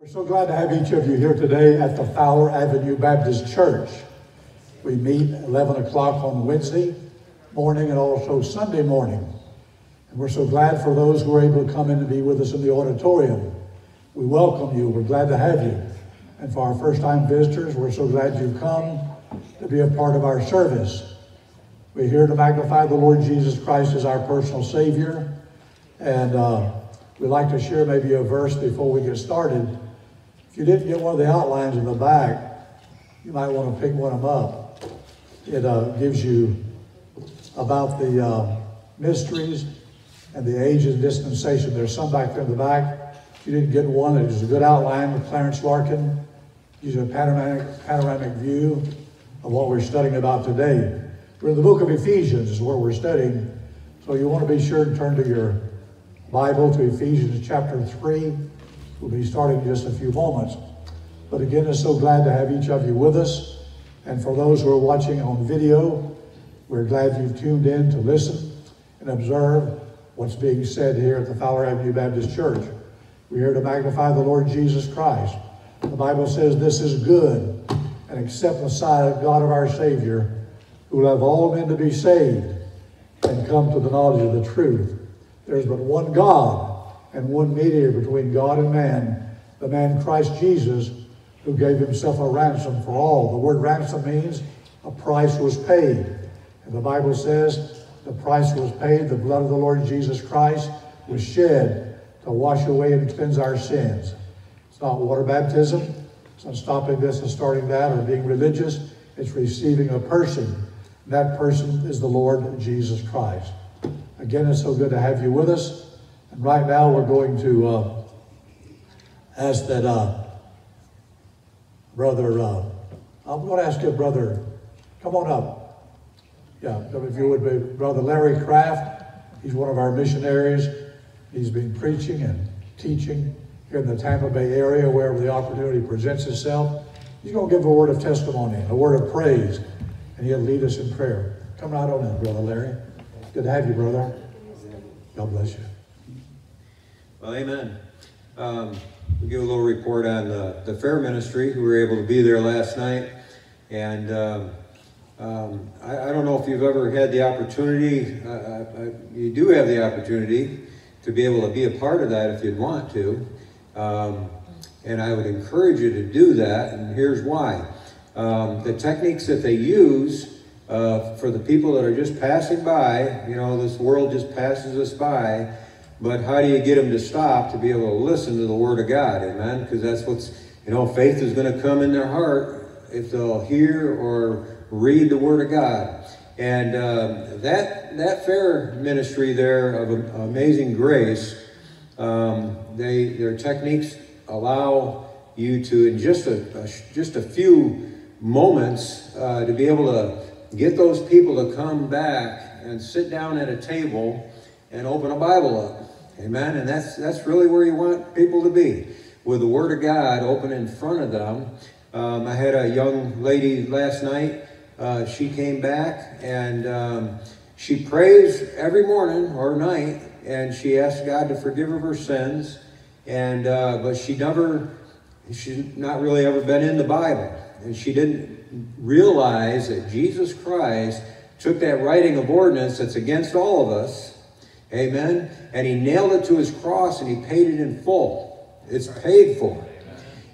We're so glad to have each of you here today at the Fowler Avenue Baptist Church. We meet 11 o'clock on Wednesday morning and also Sunday morning. And we're so glad for those who are able to come in and be with us in the auditorium. We welcome you. We're glad to have you. And for our first time visitors, we're so glad you've come to be a part of our service. We're here to magnify the Lord Jesus Christ as our personal Savior. And uh, we'd like to share maybe a verse before we get started you didn't get one of the outlines in the back, you might want to pick one of them up. It uh, gives you about the uh, mysteries and the ages and dispensation. There's some back there in the back. If you didn't get one, it was a good outline with Clarence Larkin. Gives you a panoramic, panoramic view of what we're studying about today. We're in the book of Ephesians is where we're studying. So you want to be sure to turn to your Bible to Ephesians chapter 3. We'll be starting in just a few moments. But again, I'm so glad to have each of you with us. And for those who are watching on video, we're glad you've tuned in to listen and observe what's being said here at the Fowler Avenue Baptist Church. We're here to magnify the Lord Jesus Christ. The Bible says this is good and accept the sight of God of our Savior, who will have all men to be saved and come to the knowledge of the truth. There's but one God and one mediator between God and man, the man Christ Jesus, who gave himself a ransom for all. The word ransom means a price was paid. And the Bible says the price was paid, the blood of the Lord Jesus Christ was shed to wash away and cleanse our sins. It's not water baptism. It's not stopping this and starting that or being religious. It's receiving a person. That person is the Lord Jesus Christ. Again, it's so good to have you with us. Right now we're going to uh, ask that uh, brother, uh, I'm going to ask you, brother, come on up. Yeah, if you would be, brother Larry Kraft. He's one of our missionaries. He's been preaching and teaching here in the Tampa Bay area wherever the opportunity presents itself. He's going to give a word of testimony, a word of praise, and he'll lead us in prayer. Come right on in, Brother Larry. Good to have you, brother. God bless you. Well, amen. Um, we'll give a little report on the, the fair ministry who were able to be there last night. And um, um, I, I, don't know if you've ever had the opportunity, uh, I, you do have the opportunity to be able to be a part of that if you'd want to. Um, and I would encourage you to do that, and here's why. Um, the techniques that they use uh, for the people that are just passing by, you know, this world just passes us by, but how do you get them to stop to be able to listen to the Word of God? Amen? Because that's what's, you know, faith is going to come in their heart if they'll hear or read the Word of God. And um, that, that fair ministry there of Amazing Grace, um, they, their techniques allow you to, in just a, a just a few moments, uh, to be able to get those people to come back and sit down at a table and open a Bible up. Amen. And that's that's really where you want people to be, with the Word of God open in front of them. Um, I had a young lady last night. Uh, she came back and um, she prays every morning or night, and she asks God to forgive her her sins. And uh, but she never, she's not really ever been in the Bible, and she didn't realize that Jesus Christ took that writing of ordinance that's against all of us Amen. And he nailed it to his cross and he paid it in full. It's paid for.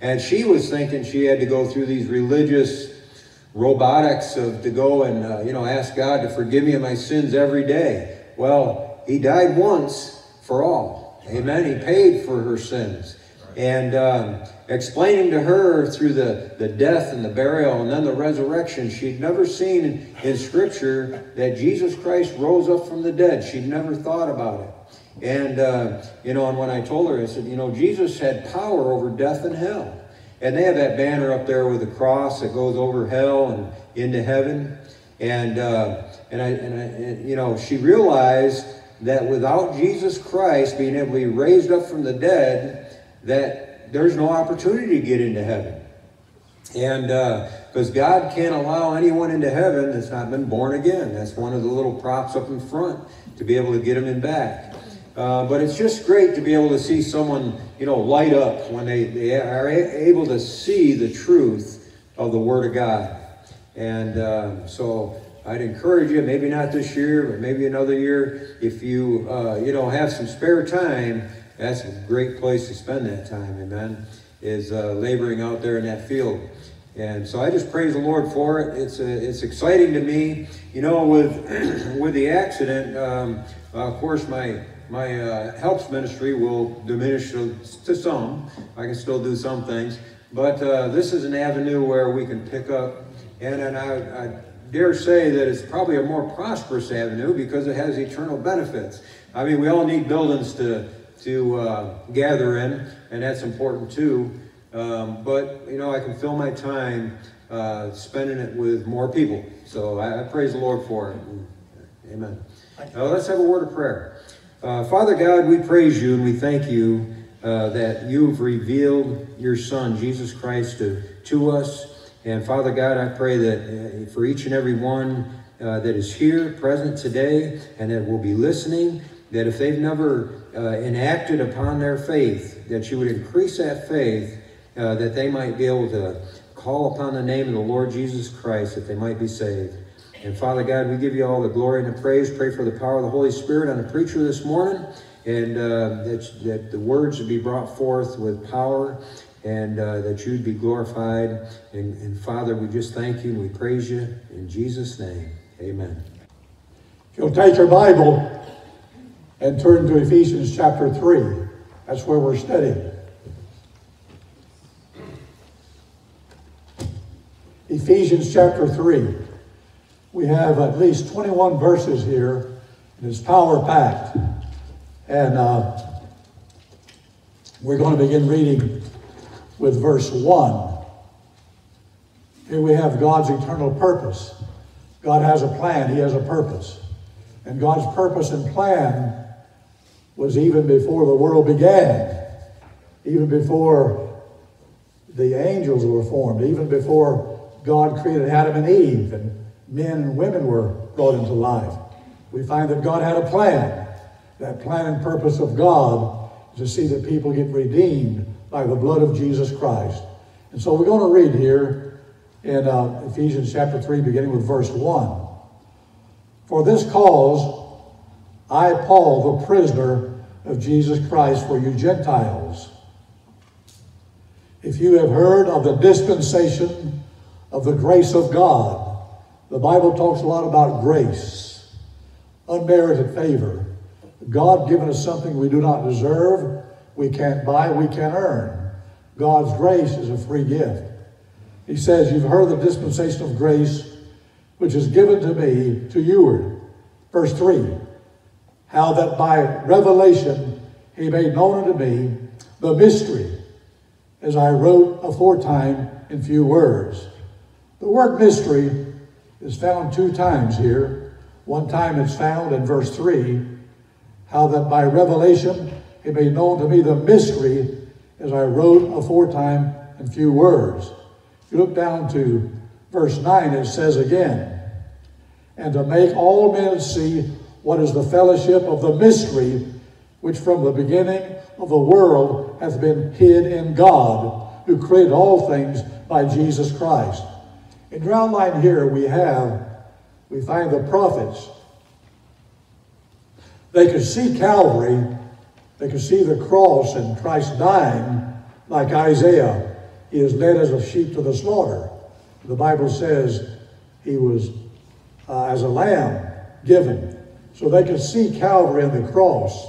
And she was thinking she had to go through these religious robotics of to go and uh, you know ask God to forgive me of my sins every day. Well, he died once for all. Amen. He paid for her sins. And um, explaining to her through the, the death and the burial and then the resurrection, she'd never seen in, in Scripture that Jesus Christ rose up from the dead. She'd never thought about it. And, uh, you know, and when I told her, I said, you know, Jesus had power over death and hell. And they have that banner up there with the cross that goes over hell and into heaven. And, uh, and, I, and, I, and, you know, she realized that without Jesus Christ being able to be raised up from the dead, that there's no opportunity to get into heaven. And because uh, God can't allow anyone into heaven that's not been born again. That's one of the little props up in front to be able to get them in back. Uh, but it's just great to be able to see someone, you know, light up when they, they are able to see the truth of the Word of God. And uh, so I'd encourage you, maybe not this year, but maybe another year, if you, uh, you know, have some spare time, that's a great place to spend that time, amen, is uh, laboring out there in that field. And so I just praise the Lord for it. It's, uh, it's exciting to me. You know, with, with the accident, um, of course, my my uh, helps ministry will diminish to, to, some. I can still do some things. But uh, this is an avenue where we can pick up, and, and I, I, dare say that it's probably a more prosperous avenue because it has eternal benefits. I mean, we all need buildings to, to uh, gather in, and that's important too. Um, but, you know, I can fill my time uh, spending it with more people. So I, I praise the Lord for it. Amen. Now let's have a word of prayer. Uh, Father God, we praise you and we thank you uh, that you've revealed your Son, Jesus Christ, to, to us. And Father God, I pray that uh, for each and every one uh, that is here, present today, and that will be listening, that if they've never uh, enacted upon their faith, that you would increase that faith, uh, that they might be able to call upon the name of the Lord Jesus Christ, that they might be saved. And Father God, we give you all the glory and the praise. Pray for the power of the Holy Spirit on the preacher this morning, and uh, that, that the words would be brought forth with power, and uh, that you'd be glorified. And, and Father, we just thank you and we praise you in Jesus' name. Amen. If you'll take your Bible and turn to Ephesians chapter 3, that's where we're studying. Ephesians chapter 3. We have at least 21 verses here, and it's power packed. And uh, we're going to begin reading with verse 1. Here we have God's eternal purpose. God has a plan, He has a purpose. And God's purpose and plan was even before the world began, even before the angels were formed, even before God created Adam and Eve and men and women were brought into life. We find that God had a plan. That plan and purpose of God is to see that people get redeemed by the blood of Jesus Christ. And so we're going to read here in uh, Ephesians chapter 3, beginning with verse 1. For this cause, I, Paul, the prisoner of Jesus Christ for you Gentiles. If you have heard of the dispensation of the grace of God, the Bible talks a lot about grace, unmerited favor. God giving us something we do not deserve, we can't buy, we can't earn. God's grace is a free gift. He says, You've heard the dispensation of grace which is given to me to you. Verse 3 How that by revelation he made known unto me the mystery, as I wrote aforetime in few words. The word mystery is found two times here. One time it's found in verse 3, how that by revelation he made known to me the mystery as I wrote aforetime in few words. If you look down to verse 9, it says again, and to make all men see what is the fellowship of the mystery which from the beginning of the world hath been hid in God, who created all things by Jesus Christ in your outline here, we have, we find the prophets. They could see Calvary, they could see the cross and Christ dying like Isaiah. He is led as a sheep to the slaughter. The Bible says he was uh, as a lamb given. So they could see Calvary and the cross.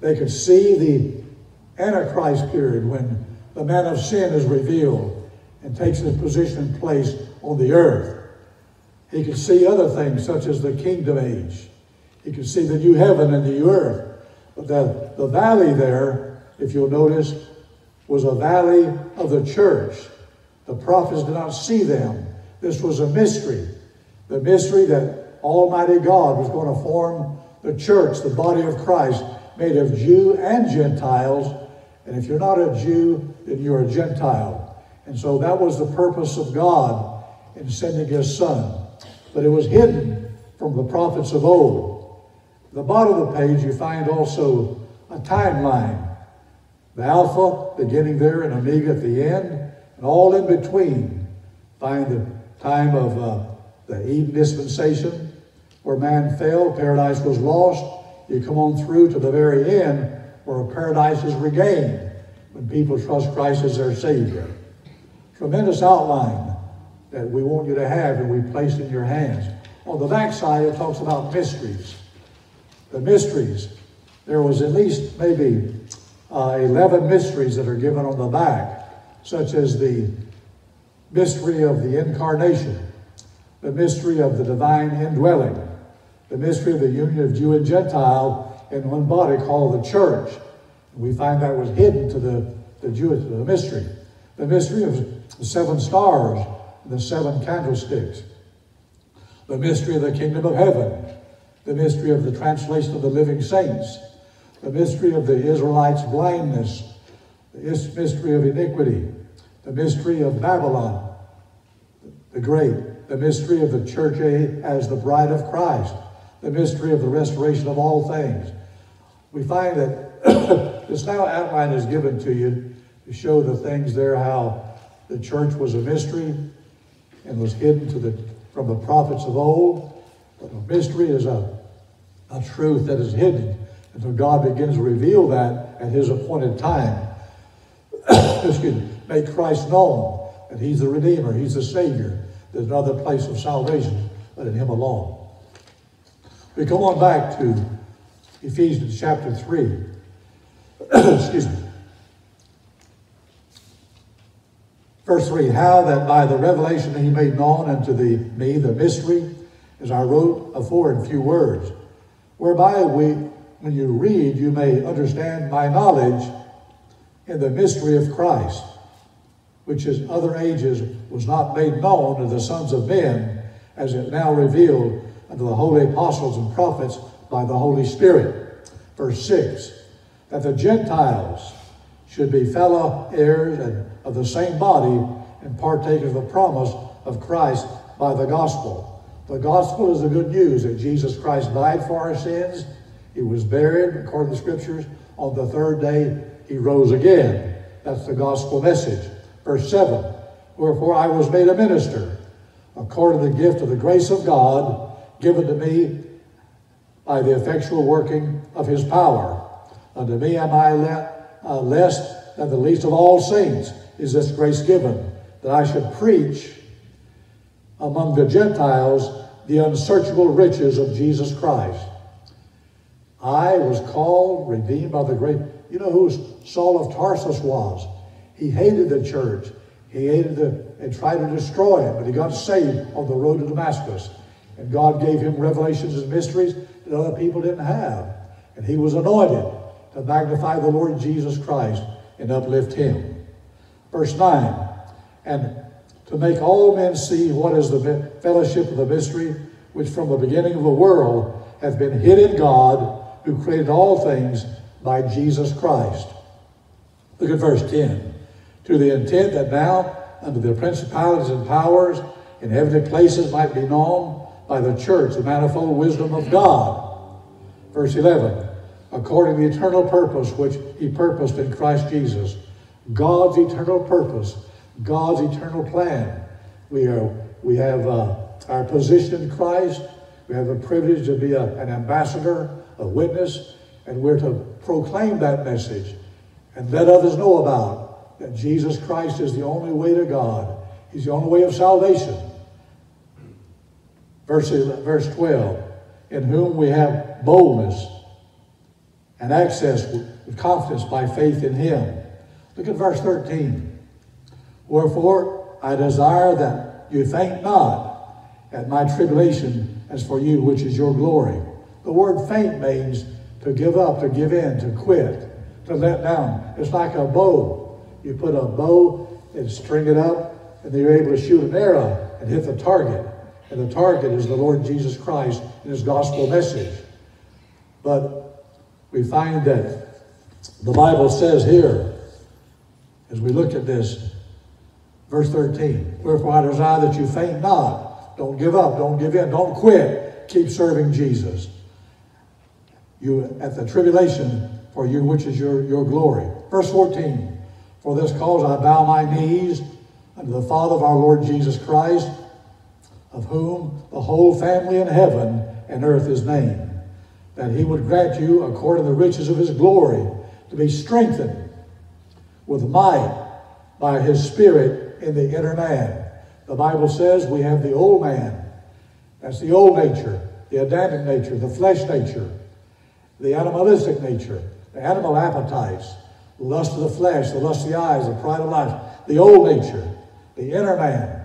They could see the Antichrist period when the man of sin is revealed and takes his position and place on the earth. He could see other things such as the kingdom age. He could see the new heaven and the new earth. But the, the valley there, if you'll notice, was a valley of the church. The prophets did not see them. This was a mystery. The mystery that Almighty God was going to form the church, the body of Christ, made of Jew and Gentiles. And if you're not a Jew, then you're a Gentile. And so that was the purpose of God in sending his son. But it was hidden from the prophets of old. At the bottom of the page, you find also a timeline. The Alpha beginning there and Omega at the end, and all in between. Find the time of uh, the Eden dispensation, where man fell, paradise was lost. You come on through to the very end, where paradise is regained when people trust Christ as their Savior. Tremendous outline that we want you to have and we place in your hands. On the back side, it talks about mysteries. The mysteries. There was at least maybe uh, 11 mysteries that are given on the back, such as the mystery of the incarnation, the mystery of the divine indwelling, the mystery of the union of Jew and Gentile in one body called the church. We find that was hidden to the, the Jewish the mystery. The mystery of the seven stars, the seven candlesticks, the mystery of the kingdom of heaven, the mystery of the translation of the living saints, the mystery of the Israelites' blindness, the mystery of iniquity, the mystery of Babylon, the great, the mystery of the church as the bride of Christ, the mystery of the restoration of all things. We find that this now outline is given to you to show the things there, how the church was a mystery and was hidden to the, from the prophets of old. But a mystery is a, a truth that is hidden until God begins to reveal that at his appointed time. Excuse me, make Christ known that he's the Redeemer, he's the Savior. There's no other place of salvation but in him alone. We come on back to Ephesians chapter 3. Excuse me. Verse 3 How that by the revelation he made known unto the, me the mystery, as I wrote afore in few words, whereby we, when you read, you may understand my knowledge in the mystery of Christ, which in other ages was not made known to the sons of men, as it now revealed unto the holy apostles and prophets by the Holy Spirit. Verse 6 That the Gentiles should be fellow heirs and of the same body and partakers of the promise of Christ by the gospel. The gospel is the good news that Jesus Christ died for our sins. He was buried, according to the scriptures. On the third day, he rose again. That's the gospel message. Verse 7 Wherefore I was made a minister, according to the gift of the grace of God given to me by the effectual working of his power. Unto me am I let, uh, less than the least of all saints is this grace given, that I should preach among the Gentiles the unsearchable riches of Jesus Christ. I was called, redeemed by the great. You know who Saul of Tarsus was? He hated the church. He hated the and tried to destroy it, but he got saved on the road to Damascus. And God gave him revelations and mysteries that other people didn't have. And he was anointed to magnify the Lord Jesus Christ and uplift him. Verse 9, and to make all men see what is the fellowship of the mystery, which from the beginning of the world hath been hid in God, who created all things by Jesus Christ. Look at verse 10. To the intent that now, under the principalities and powers in heavenly places might be known by the church the manifold wisdom of God. Verse 11. According to the eternal purpose which he purposed in Christ Jesus. God's eternal purpose, God's eternal plan. We, are, we have uh, our position in Christ. We have the privilege to be a, an ambassador, a witness, and we're to proclaim that message and let others know about that Jesus Christ is the only way to God. He's the only way of salvation. Verse, verse 12, in whom we have boldness and access with confidence by faith in him. Look at verse 13. Wherefore I desire that you faint not at my tribulation as for you, which is your glory. The word faint means to give up, to give in, to quit, to let down. It's like a bow. You put a bow and string it up, and then you're able to shoot an arrow and hit the target. And the target is the Lord Jesus Christ and his gospel message. But we find that the Bible says here, as we look at this, verse 13, Wherefore I desire that you faint not. Don't give up. Don't give in. Don't quit. Keep serving Jesus. you at the tribulation for you, which is your, your glory. Verse 14, For this cause I bow my knees unto the Father of our Lord Jesus Christ, of whom the whole family in heaven and earth is named, that he would grant you, according to the riches of his glory, to be strengthened with might by his Spirit in the inner man. The Bible says we have the old man. That's the old nature, the Adamic nature, the flesh nature, the animalistic nature, the animal appetites, the lust of the flesh, the lust of the eyes, the pride of life, the old nature, the inner man.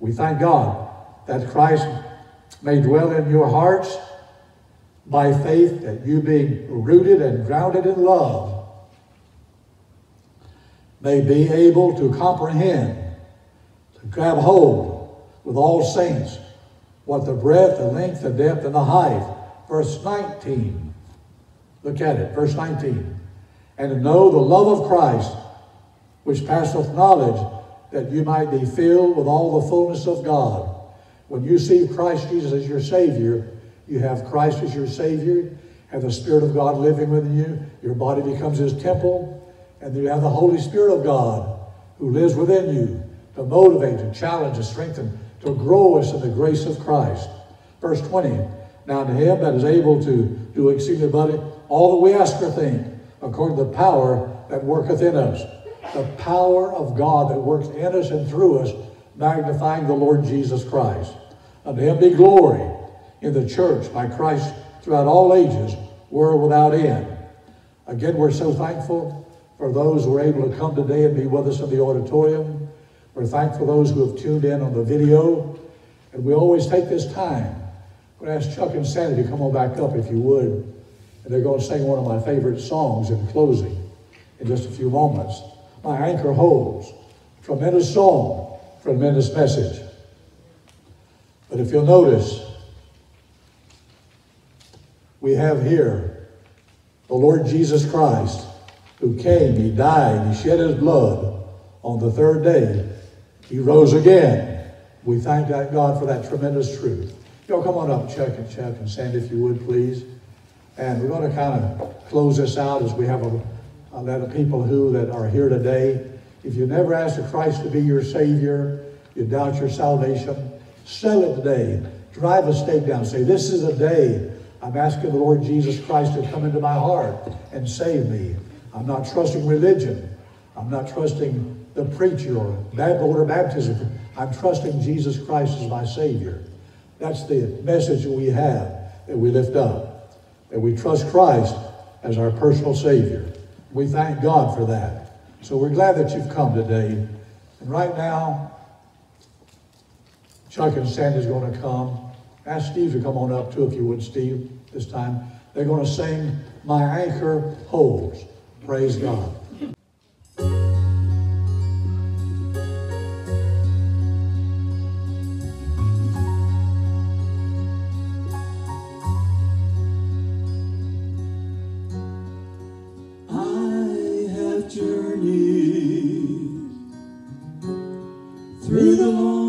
We thank God that Christ may dwell in your hearts by faith, that you being rooted and grounded in love may be able to comprehend, to grab hold with all saints what the breadth, the length, the depth, and the height. Verse 19. Look at it, verse 19. And to know the love of Christ, which passeth knowledge, that you might be filled with all the fullness of God. When you see Christ Jesus as your Savior, you have Christ as your Savior, and the Spirit of God living within you, your body becomes His temple, and you have the Holy Spirit of God who lives within you to motivate, to challenge, to strengthen, to grow us in the grace of Christ. Verse 20, Now to Him that is able to do exceeding abundantly all that we ask or think, according to the power that worketh in us. The power of God that works in us and through us, magnifying the Lord Jesus Christ. Unto him be glory in the church by Christ throughout all ages, world without end. Again, we're so thankful for those who are able to come today and be with us in the auditorium. We're thankful for those who have tuned in on the video. And we always take this time. I'm going to ask Chuck and Sandy to come on back up if you would. And they're going to sing one of my favorite songs in closing in just a few moments. My Anchor Holds. Tremendous song, tremendous message. But if you'll notice, we have here the Lord Jesus Christ who came, he died, he shed his blood. On the third day, he rose again. We thank God for that tremendous truth. Y'all come on up, Chuck and Chuck and Sandy, if you would, please. And we're going to kind of close this out as we have a, a lot of people who that are here today. If you never asked Christ to be your Savior, you doubt your salvation, sell it today. Drive a stake down. Say, this is a day I'm asking the Lord Jesus Christ to come into my heart and save me. I'm not trusting religion. I'm not trusting the preacher or water baptism. I'm trusting Jesus Christ as my Savior. That's the message we have that we lift up. That we trust Christ as our personal Savior. We thank God for that. So we're glad that you've come today. And right now, Chuck and Sandy's going to come. Ask Steve to come on up too, if you would, Steve, this time. They're going to sing My Anchor Holds. Praise God. In spite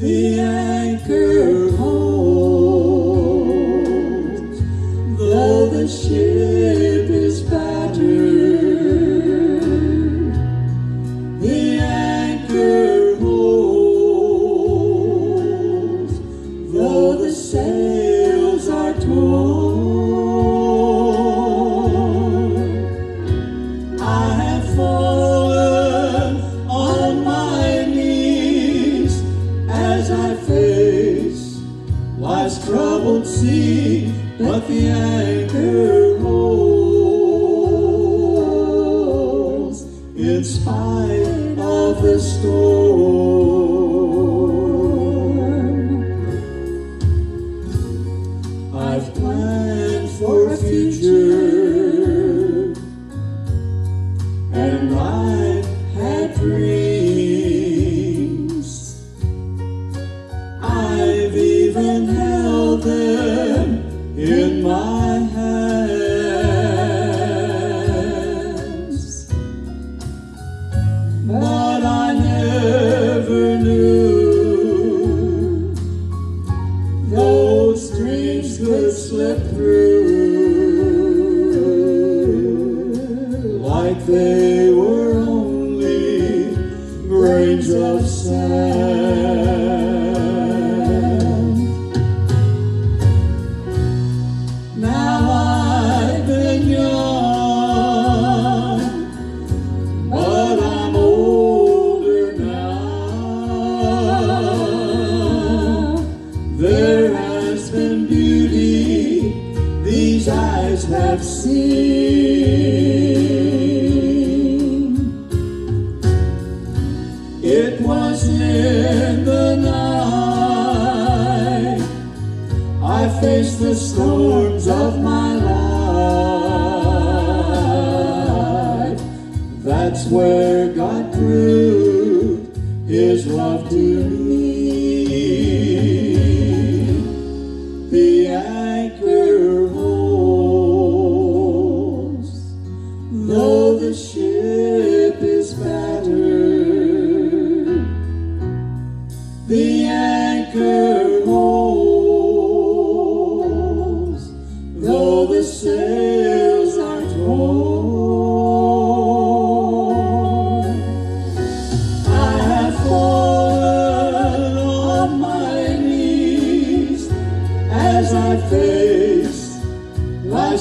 of the storm. they were only grains of sand. that's where God proved his love to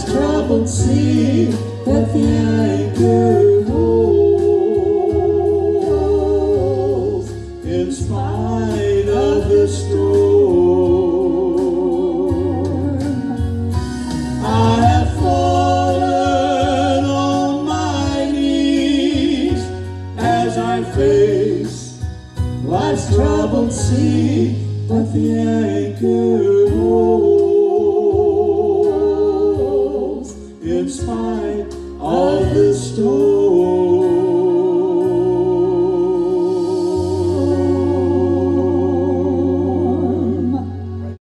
Troubled sea, that the anchor.